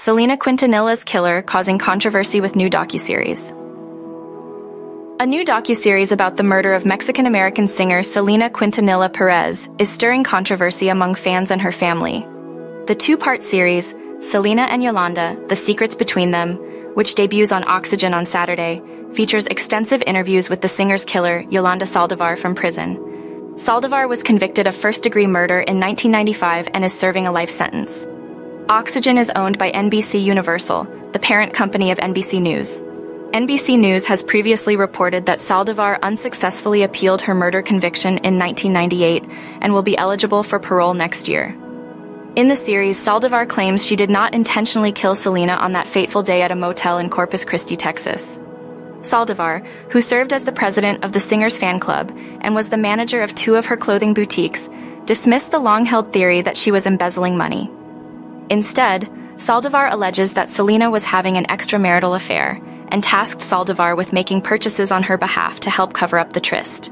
Selena Quintanilla's killer causing controversy with new docuseries. A new docuseries about the murder of Mexican-American singer Selena Quintanilla Perez is stirring controversy among fans and her family. The two-part series, Selena and Yolanda, The Secrets Between Them, which debuts on Oxygen on Saturday, features extensive interviews with the singer's killer, Yolanda Saldivar, from prison. Saldivar was convicted of first-degree murder in 1995 and is serving a life sentence. Oxygen is owned by NBC Universal, the parent company of NBC News. NBC News has previously reported that Saldivar unsuccessfully appealed her murder conviction in 1998 and will be eligible for parole next year. In the series, Saldivar claims she did not intentionally kill Selena on that fateful day at a motel in Corpus Christi, Texas. Saldivar, who served as the president of the singer's fan club and was the manager of two of her clothing boutiques, dismissed the long held theory that she was embezzling money. Instead, Saldivar alleges that Selena was having an extramarital affair and tasked Saldivar with making purchases on her behalf to help cover up the tryst.